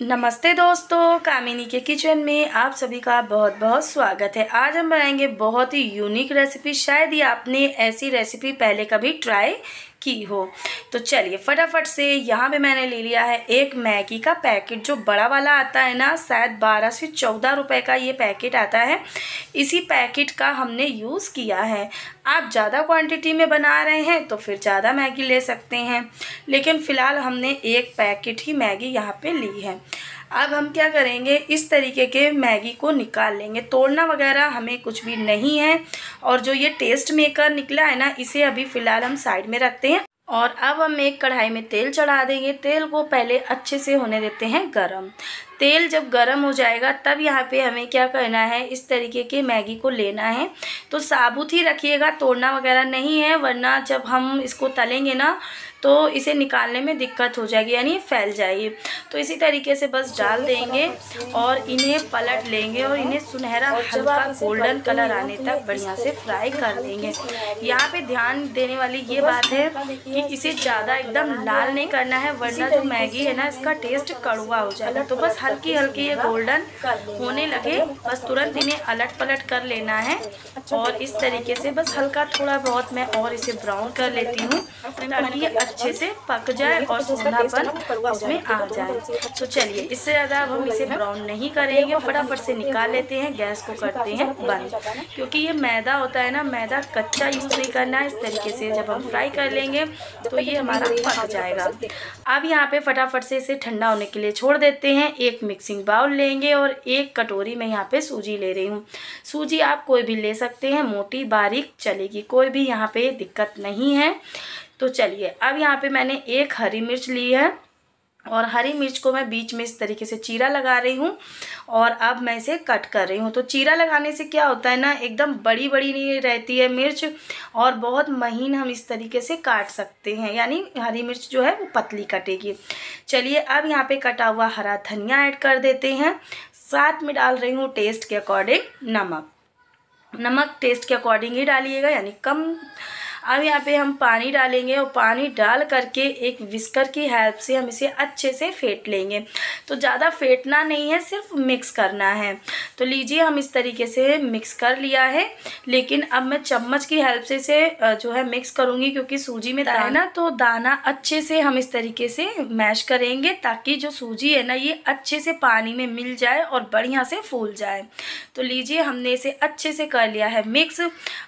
नमस्ते दोस्तों, कामिनी के किचन में आप सभी का बहुत बहुत स्वागत है। आज हम बनाएँगे बहुत ही यूनिक रेसिपी शायद ही आपने ऐसी रेसिपी पहले कभी ट्राई की हो। तो चलिए, फटाफट से यहाँ पे मैंने ले लिया है एक मैगी का पैकेट, जो बड़ा वाला आता है ना, शायद बारह से चौदह रुपए का ये पैकेट आता है। इसी पैकेट का हमने यूज़ किया है। आप ज़्यादा क्वांटिटी में बना रहे हैं तो फिर ज़्यादा मैगी ले सकते हैं, लेकिन फ़िलहाल हमने एक पैकेट ही मैगी यहाँ पर ली है। अब हम क्या करेंगे? इस तरीके के मैगी को निकाल लेंगे। तोड़ना वगैरह हमें कुछ भी नहीं है। और जो ये टेस्ट मेकर निकला है ना, इसे अभी फ़िलहाल हम साइड में रखते हैं। और अब हम एक कढ़ाई में तेल चढ़ा देंगे। तेल को पहले अच्छे से होने देते हैं गरम। तेल जब गरम हो जाएगा, तब यहाँ पे हमें क्या करना है? इस तरीके के मैगी को लेना है। तो साबुत ही रखिएगा, तोड़ना वगैरह नहीं है, वरना जब हम इसको तलेंगे ना तो इसे निकालने में दिक्कत हो जाएगी, यानी फैल जाएगी। तो इसी तरीके से बस डाल देंगे और इन्हें पलट लेंगे और इन्हें सुनहरा, हल्का, गोल्डन कलर आने तक बढ़िया से फ्राई कर लेंगे यहाँ पे ध्यान देने वाली ये बात है कि इसे ज़्यादा एकदम लाल नहीं करना है, वरना जो मैगी है ना, इसका टेस्ट कड़वा हो जाएगा। तो बस हल्की हल्की ये गोल्डन होने लगे, बस तुरंत इन्हें अलट पलट कर लेना है। और इस तरीके से बस हल्का थोड़ा बहुत मैं और इसे ब्राउन कर लेती हूँ, ताकि अच्छे से पक जाए और सोनापन इसमें आ जाए। तो चलिए इससे ज़्यादा अब हम इसे ब्राउन नहीं करेंगे फटाफट से निकाल लेते हैं गैस को करते हैं बंद। क्योंकि ये मैदा होता है ना मैदा कच्चा यूज़ नहीं करना है इस तरीके से जब हम फ्राई कर लेंगे तो ये हमारा पक जाएगा। अब यहाँ पे फटाफट से इसे ठंडा होने के लिए छोड़ देते हैं एक मिक्सिंग बाउल लेंगे और एक कटोरी में यहाँ पे सूजी ले रही हूँ। सूजी आप कोई भी ले सकते हैं मोटी बारीक चलेगी कोई भी यहाँ पे दिक्कत नहीं है। तो चलिए, अब यहाँ पे मैंने एक हरी मिर्च ली है और हरी मिर्च को मैं बीच में इस तरीके से चीरा लगा रही हूँ और अब मैं इसे कट कर रही हूँ। तो चीरा लगाने से क्या होता है ना, एकदम बड़ी बड़ी नहीं रहती है मिर्च और बहुत महीन हम इस तरीके से काट सकते हैं, यानी हरी मिर्च जो है वो पतली कटेगी। चलिए, अब यहाँ पे कटा हुआ हरा धनिया ऐड कर देते हैं। साथ में डाल रही हूँ टेस्ट के अकॉर्डिंग नमक। नमक टेस्ट के अकॉर्डिंग ही डालिएगा, यानी कम अब यहाँ पे हम पानी डालेंगे और पानी डाल करके एक विस्कर की हेल्प से हम इसे अच्छे से फेंट लेंगे। तो ज़्यादा फेंटना नहीं है सिर्फ़ मिक्स करना है। तो लीजिए हम इस तरीके से मिक्स कर लिया है। लेकिन अब मैं चम्मच की हेल्प से इसे जो है मिक्स करूँगी क्योंकि सूजी में दाना। ना तो दाना अच्छे से हम इस तरीके से मैश करेंगे ताकि जो सूजी है ना ये अच्छे से पानी में मिल जाए और बढ़िया से फूल जाए। तो लीजिए हमने इसे अच्छे से कर लिया है मिक्स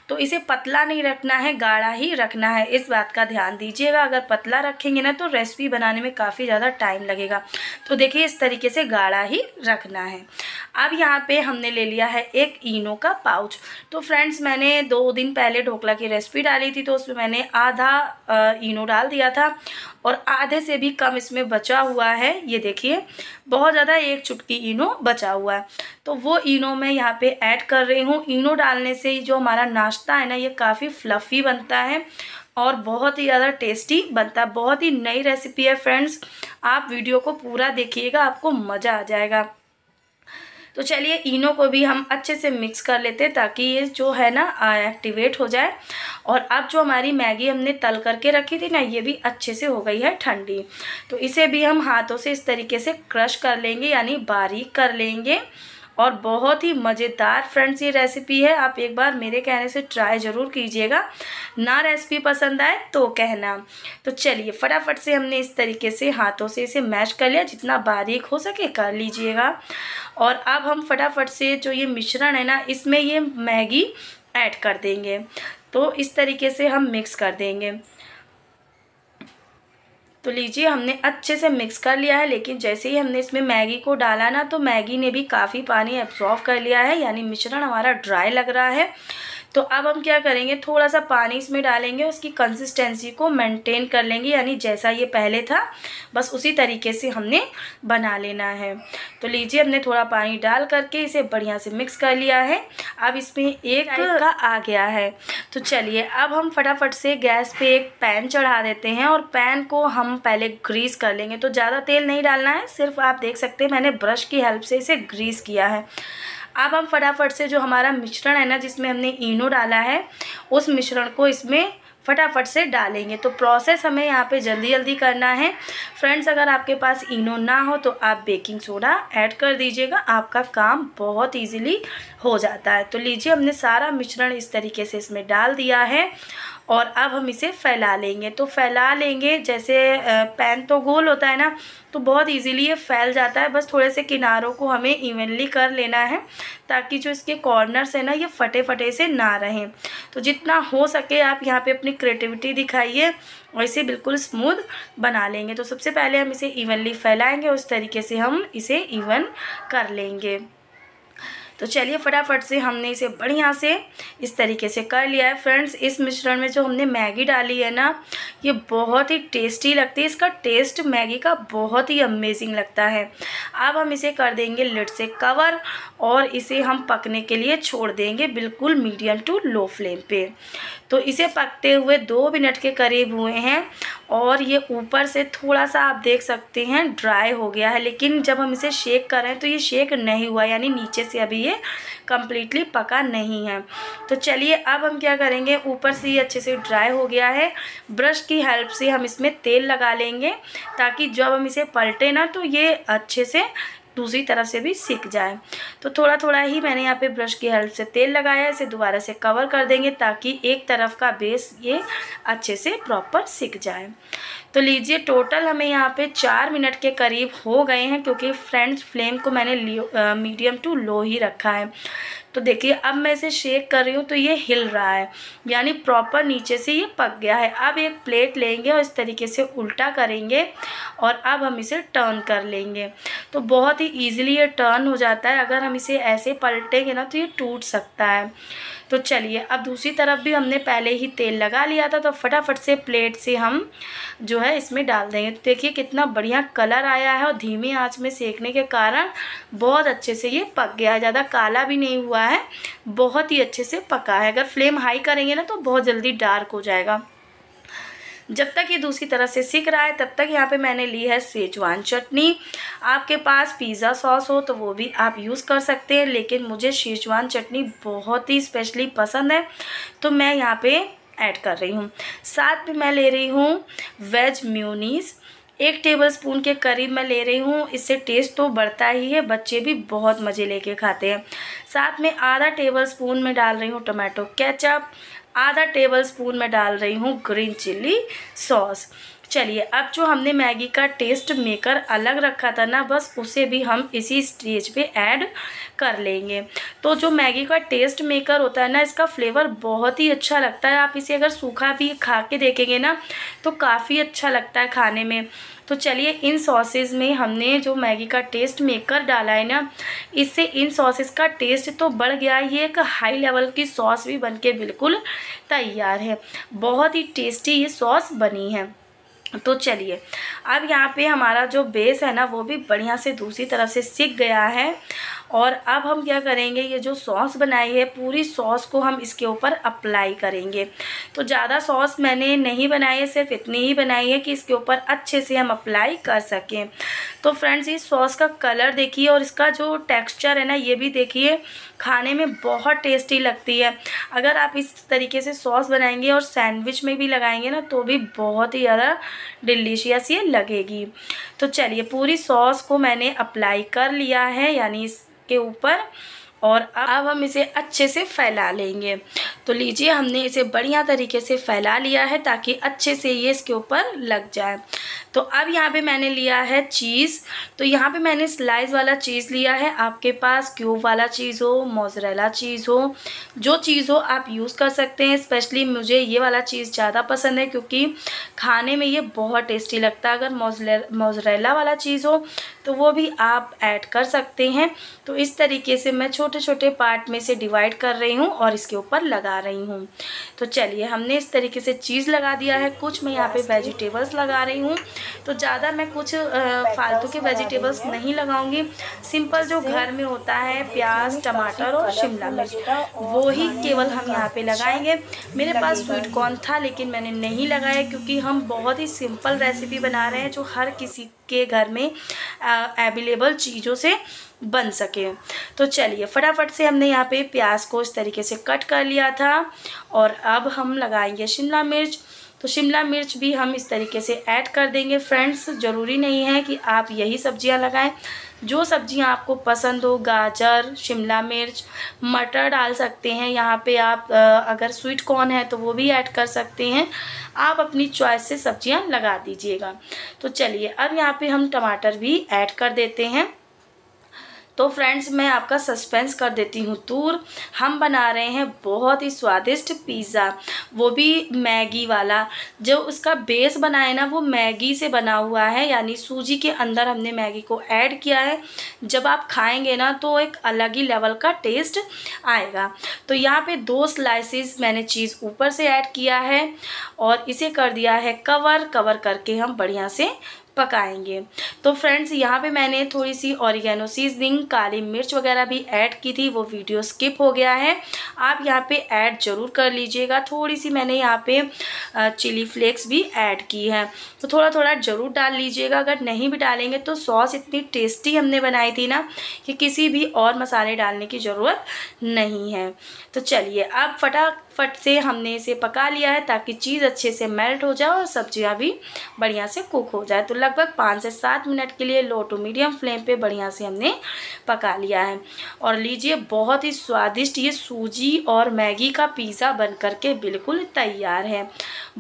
तो इसे पतला नहीं रखना है गाढ़ा गाढ़ा ही रखना है। इस बात का ध्यान दीजिएगा। अगर पतला रखेंगे ना तो रेसिपी बनाने में काफ़ी ज़्यादा टाइम लगेगा। तो देखिए, इस तरीके से गाढ़ा ही रखना है। अब यहाँ पे हमने ले लिया है एक इनो का पाउच। तो फ्रेंड्स मैंने दो दिन पहले ढोकला की रेसिपी डाली थी तो उसमें मैंने आधा इनो डाल दिया था और आधे से भी कम इसमें बचा हुआ है। ये देखिए बहुत ज़्यादा एक चुटकी इनो बचा हुआ है। तो वो इनो मैं यहाँ पे ऐड कर रही हूँ। इनो डालने से जो हमारा नाश्ता है ना, ये काफ़ी फ्लफ़ी बनता है और बहुत ही ज़्यादा टेस्टी बनता है। बहुत ही नई रेसिपी है फ्रेंड्स आप वीडियो को पूरा देखिएगा, आपको मज़ा आ जाएगा। तो चलिए इनो को भी हम अच्छे से मिक्स कर लेते हैं ताकि ये जो है ना एक्टिवेट हो जाए। और अब जो हमारी मैगी हमने तल करके रखी थी ना, ये भी अच्छे से हो गई है ठंडी। तो इसे भी हम हाथों से इस तरीके से क्रश कर लेंगे, यानी बारीक कर लेंगे। और बहुत ही मज़ेदार फ्रेंड्स ये रेसिपी है। आप एक बार मेरे कहने से ट्राई ज़रूर कीजिएगा। ना रेसिपी पसंद आए तो कहना। तो चलिए, फटाफट से हमने इस तरीके से हाथों से इसे मैश कर लिया। जितना बारीक हो सके कर लीजिएगा। और अब हम फटाफट से जो ये मिश्रण है ना, इसमें ये मैगी ऐड कर देंगे। तो इस तरीके से हम मिक्स कर देंगे। तो लीजिए, हमने अच्छे से मिक्स कर लिया है, लेकिन जैसे ही हमने इसमें मैगी को डाला ना तो मैगी ने भी काफ़ी पानी एब्जॉर्व कर लिया है, यानी मिश्रण हमारा ड्राई लग रहा है। तो अब हम क्या करेंगे? थोड़ा सा पानी इसमें डालेंगे उसकी कंसिस्टेंसी को मेंटेन कर लेंगे यानी जैसा ये पहले था बस उसी तरीके से हमने बना लेना है। तो लीजिए हमने थोड़ा पानी डाल करके इसे बढ़िया से मिक्स कर लिया है। अब इसमें एक का आ गया है। तो चलिए अब हम फटाफट से गैस पे एक पैन चढ़ा देते हैं और पैन को हम पहले ग्रीस कर लेंगे। तो ज़्यादा तेल नहीं डालना है सिर्फ़ आप देख सकते हैं मैंने ब्रश की हेल्प से इसे ग्रीस किया है। अब हम फटाफट से जो हमारा मिश्रण है ना, जिसमें हमने इनो डाला है, उस मिश्रण को इसमें फटाफट से डालेंगे। तो प्रोसेस हमें यहाँ पे जल्दी जल्दी करना है। फ्रेंड्स अगर आपके पास इनो ना हो तो आप बेकिंग सोडा ऐड कर दीजिएगा। आपका काम बहुत इजीली हो जाता है। तो लीजिए, हमने सारा मिश्रण इस तरीके से इसमें डाल दिया है। और अब हम इसे फैला लेंगे। तो फैला लेंगे, जैसे पैन तो गोल होता है ना तो बहुत इजीली ये फैल जाता है। बस थोड़े से किनारों को हमें इवनली कर लेना है, ताकि जो इसके कॉर्नर्स हैं ना, ये फटे फटे से ना रहें। तो जितना हो सके आप यहाँ पे अपनी क्रिएटिविटी दिखाइए और इसे बिल्कुल स्मूथ बना लेंगे। तो सबसे पहले हम इसे इवनली फैलाएँगे उस तरीके से हम इसे इवन कर लेंगे। तो चलिए फटाफट से हमने इसे बढ़िया से इस तरीके से कर लिया है। फ्रेंड्स, इस मिश्रण में जो हमने मैगी डाली है ना, ये बहुत ही टेस्टी लगती है। इसका टेस्ट मैगी का बहुत ही अमेजिंग लगता है। अब हम इसे कर देंगे लिड से कवर और इसे हम पकने के लिए छोड़ देंगे बिल्कुल मीडियम टू लो फ्लेम पे। तो इसे पकते हुए दो मिनट के करीब हुए हैं और ये ऊपर से थोड़ा सा आप देख सकते हैं ड्राई हो गया है। लेकिन जब हम इसे शेक करें तो ये शेक नहीं हुआ, यानी नीचे से अभी ये कम्प्लीटली पका नहीं है। तो चलिए अब हम क्या करेंगे? ऊपर से ये अच्छे से ड्राई हो गया है। ब्रश की हेल्प से हम इसमें तेल लगा लेंगे ताकि जब हम इसे पलटें ना तो ये अच्छे से दूसरी तरफ़ से भी सीख जाए। तो थोड़ा थोड़ा ही मैंने यहाँ पे ब्रश की हेल्प से तेल लगाया, इसे दोबारा से कवर कर देंगे ताकि एक तरफ़ का बेस ये अच्छे से प्रॉपर सीख जाए। तो लीजिए, टोटल हमें यहाँ पे चार मिनट के करीब हो गए हैं क्योंकि फ्रेंड्स, फ्लेम को मैंने मीडियम टू लो ही रखा है। तो देखिए, अब मैं इसे शेक कर रही हूँ तो ये हिल रहा है। यानी प्रॉपर नीचे से ये पक गया है। अब एक प्लेट लेंगे और इस तरीके से उल्टा करेंगे और अब हम इसे टर्न कर लेंगे। तो बहुत ही ईजिली ये टर्न हो जाता है। अगर हम इसे ऐसे पलटेंगे ना तो ये टूट सकता है। तो चलिए, अब दूसरी तरफ़ भी हमने पहले ही तेल लगा लिया था तो फटाफट से प्लेट से हम जो है इसमें डाल देंगे। तो देखिए कितना बढ़िया कलर आया है और धीमी आँच में सेकने के कारण बहुत अच्छे से ये पक गया है। ज़्यादा काला भी नहीं हुआ है, बहुत ही अच्छे से पका है। अगर फ्लेम हाई करेंगे ना तो बहुत जल्दी डार्क हो जाएगा। जब तक ये दूसरी तरफ़ से सीख रहा है, तब तक यहाँ पे मैंने ली है सेजवान चटनी। आपके पास पिज़्ज़ा सॉस हो तो वो भी आप यूज़ कर सकते हैं, लेकिन मुझे शेजवान चटनी बहुत ही स्पेशली पसंद है तो मैं यहाँ पे ऐड कर रही हूँ। साथ में मैं ले रही हूँ वेज म्यूनीस एक टेबल स्पून के करीब मैं ले रही हूँ, इससे टेस्ट तो बढ़ता ही है, बच्चे भी बहुत मज़े लेके खाते हैं। साथ में आधा टेबल स्पून में डाल रही हूँ टोमेटो केचप आधा टेबल स्पून मैं डाल रही हूँ ग्रीन चिल्ली सॉस। चलिए, अब जो हमने मैगी का टेस्ट मेकर अलग रखा था ना, बस उसे भी हम इसी स्टेज पे ऐड कर लेंगे। तो जो मैगी का टेस्ट मेकर होता है ना, इसका फ्लेवर बहुत ही अच्छा लगता है। आप इसे अगर सूखा भी खा के देखेंगे ना तो काफ़ी अच्छा लगता है खाने में। तो चलिए, इन सॉसेज में हमने जो मैगी का टेस्ट मेकर डाला है ना, इससे इन सॉसेस का टेस्ट तो बढ़ गया। ये एक हाई लेवल की सॉस भी बनके बिल्कुल तैयार है। बहुत ही टेस्टी ये सॉस बनी है। तो चलिए, अब यहाँ पे हमारा जो बेस है ना, वो भी बढ़िया से दूसरी तरफ़ से सीख गया है। और अब हम क्या करेंगे, ये जो सॉस बनाई है, पूरी सॉस को हम इसके ऊपर अप्लाई करेंगे। तो ज़्यादा सॉस मैंने नहीं बनाई है, सिर्फ़ इतनी ही बनाई है कि इसके ऊपर अच्छे से हम अप्लाई कर सकें। तो फ्रेंड्स इस सॉस का कलर देखिए और इसका जो टेक्स्चर है ना, ये भी देखिए। खाने में बहुत टेस्टी लगती है। अगर आप इस तरीके से सॉस बनाएँगे और सैंडविच में भी लगाएँगे ना तो भी बहुत ही ज़्यादा डिलीशियस ये लगेगी। तो चलिए, पूरी सॉस को मैंने अप्लाई कर लिया है, यानी इसके ऊपर। और अब हम इसे अच्छे से फैला लेंगे। तो लीजिए, हमने इसे बढ़िया तरीके से फैला लिया है ताकि अच्छे से ये इसके ऊपर लग जाए। तो अब यहाँ पे मैंने लिया है चीज़। तो यहाँ पे मैंने स्लाइस वाला चीज़ लिया है। आपके पास क्यूब वाला चीज़ हो, मोजरेला चीज़ हो, जो चीज़ हो आप यूज़ कर सकते हैं। स्पेशली मुझे ये वाला चीज़ ज़्यादा पसंद है क्योंकि खाने में ये बहुत टेस्टी लगता है। अगर मोजरेला वाला चीज़ हो तो वो भी आप ऐड कर सकते हैं। तो इस तरीके से मैं छोटे छोटे पार्ट में से डिवाइड कर रही हूँ और इसके ऊपर लगा रही हूँ। तो चलिए, हमने इस तरीके से चीज़ लगा दिया है। कुछ मैं यहाँ पे वेजिटेबल्स लगा रही हूँ। तो ज़्यादा मैं कुछ फालतू के वेजिटेबल्स नहीं लगाऊँगी। सिंपल जो घर में होता है, प्याज, टमाटर और शिमला मिर्च वो ही केवल हम यहाँ पे लगाएँगे। मेरे पास स्वीट कॉर्न था, लेकिन मैंने नहीं लगाया क्योंकि हम बहुत ही सिंपल रेसिपी बना रहे हैं, जो हर किसी के घर में अवेलेबल चीज़ों से बन सके। तो चलिए, फटाफट से हमने यहाँ पे प्याज को इस तरीके से कट कर लिया था और अब हम लगाएँगे शिमला मिर्च। तो शिमला मिर्च भी हम इस तरीके से ऐड कर देंगे। फ्रेंड्स ज़रूरी नहीं है कि आप यही सब्ज़ियाँ लगाएँ। जो सब्ज़ियाँ आपको पसंद हो, गाजर, शिमला मिर्च, मटर डाल सकते हैं। यहाँ पे आप अगर स्वीट कॉर्न है तो वो भी ऐड कर सकते हैं। आप अपनी चॉइस से सब्ज़ियाँ लगा दीजिएगा। तो चलिए, अब यहाँ पे हम टमाटर भी ऐड कर देते हैं। तो फ्रेंड्स मैं आपका सस्पेंस कर देती हूँ। दूर हम बना रहे हैं बहुत ही स्वादिष्ट पिज़्ज़ा वो भी मैगी वाला। जो उसका बेस बनाए ना, वो मैगी से बना हुआ है। यानी सूजी के अंदर हमने मैगी को ऐड किया है। जब आप खाएँगे ना तो एक अलग ही लेवल का टेस्ट आएगा। तो यहाँ पे दो स्लाइसिस मैंने चीज़ ऊपर से ऐड किया है और इसे कर दिया है कवर कवर करके हम बढ़िया से पकाएँगे। तो फ्रेंड्स यहाँ पे मैंने थोड़ी सी ऑरिगेनो सीजनिंग काली मिर्च वगैरह भी ऐड की थी, वो वीडियो स्किप हो गया है। आप यहाँ पे ऐड ज़रूर कर लीजिएगा। थोड़ी सी मैंने यहाँ पे चिली फ्लेक्स भी ऐड की है। तो थोड़ा थोड़ा ज़रूर डाल लीजिएगा। अगर नहीं भी डालेंगे तो सॉस इतनी टेस्टी हमने बनाई थी ना, कि किसी भी और मसाले डालने की ज़रूरत नहीं है। तो चलिए, अब फटाफट से हमने इसे पका लिया है ताकि चीज़ अच्छे से मेल्ट हो जाए और सब्ज़ियाँ भी बढ़िया से कुक हो जाए। तो लगभग पाँच से सात मिनट के लिए लो टू मीडियम फ्लेम पे बढ़िया से हमने पका लिया है। और लीजिए, बहुत ही स्वादिष्ट ये सूजी और मैगी का पिज़्ज़ा बन करके बिल्कुल तैयार है।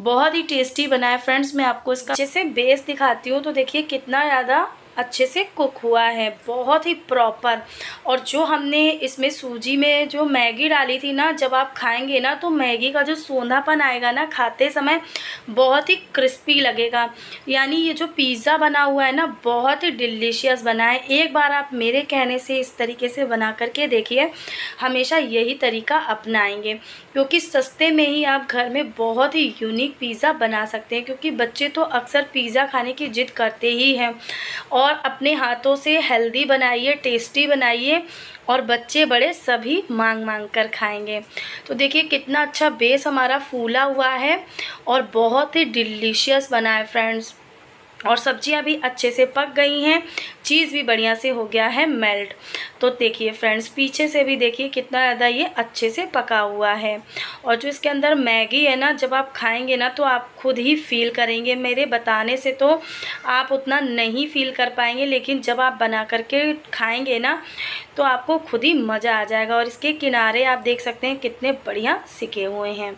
बहुत ही टेस्टी बना है। फ्रेंड्स, मैं आपको इसका अच्छे से बेस दिखाती हूँ तो देखिए कितना ज़्यादा अच्छे से कुक हुआ है, बहुत ही प्रॉपर और जो हमने इसमें सूजी में जो मैगी डाली थी ना, जब आप खाएँगे ना तो मैगी का जो सोंधापन आएगा ना खाते समय, बहुत ही क्रिस्पी लगेगा। यानी ये जो पिज़्ज़ा बना हुआ है ना, बहुत ही डिलीशियस बना है। एक बार आप मेरे कहने से इस तरीके से बना करके देखिए, हमेशा यही तरीका अपनाएँगे। क्योंकि सस्ते में ही आप घर में बहुत ही यूनिक पिज़्ज़ा बना सकते हैं, क्योंकि बच्चे तो अक्सर पिज़्ज़ा खाने की ज़िद करते ही हैं। और और अपने हाथों से हेल्दी बनाइए, टेस्टी बनाइए और बच्चे बड़े सभी मांग मांग कर खाएँगे। तो देखिए कितना अच्छा बेस हमारा फूला हुआ है और बहुत ही डिलीशियस बना है फ्रेंड्स और सब्ज़ियाँ भी अच्छे से पक गई हैं। चीज़ भी बढ़िया से हो गया है मेल्ट। तो देखिए फ्रेंड्स, पीछे से भी देखिए कितना ज़्यादा ये अच्छे से पका हुआ है। और जो इसके अंदर मैगी है ना, जब आप खाएँगे ना तो आप खुद ही फील करेंगे। मेरे बताने से तो आप उतना नहीं फील कर पाएँगे, लेकिन जब आप बना करके खाएँगे ना तो आपको खुद ही मज़ा आ जाएगा। और इसके किनारे आप देख सकते हैं कितने बढ़िया सिके हुए हैं।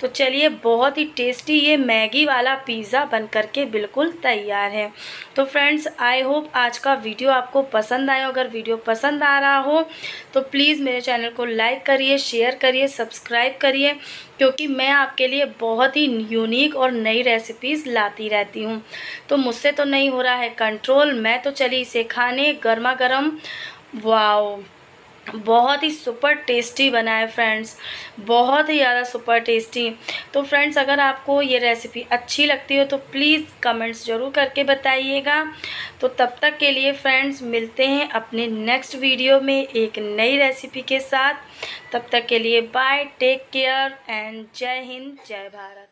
तो चलिए, बहुत ही टेस्टी ये मैगी वाला पिज़्ज़ा बन करके बिल्कुल तैयार है। तो फ्रेंड्स आई होप आज का वीडियो आपको पसंद आया अगर वीडियो पसंद आ रहा हो तो प्लीज़ मेरे चैनल को लाइक करिए, शेयर करिए, सब्सक्राइब करिए, क्योंकि मैं आपके लिए बहुत ही यूनिक और नई रेसिपीज़ लाती रहती हूँ। तो मुझसे तो नहीं हो रहा है कंट्रोल मैं तो चली इसे खाने गर्मा गर्म वाओ बहुत ही सुपर टेस्टी बना है फ्रेंड्स, बहुत ही ज़्यादा सुपर टेस्टी। तो फ्रेंड्स, अगर आपको ये रेसिपी अच्छी लगती हो तो प्लीज़ कमेंट्स ज़रूर करके बताइएगा। तो तब तक के लिए फ्रेंड्स, मिलते हैं अपने नेक्स्ट वीडियो में एक नई रेसिपी के साथ। तब तक के लिए बाय टेक केयर एंड जय हिंद, जय भारत।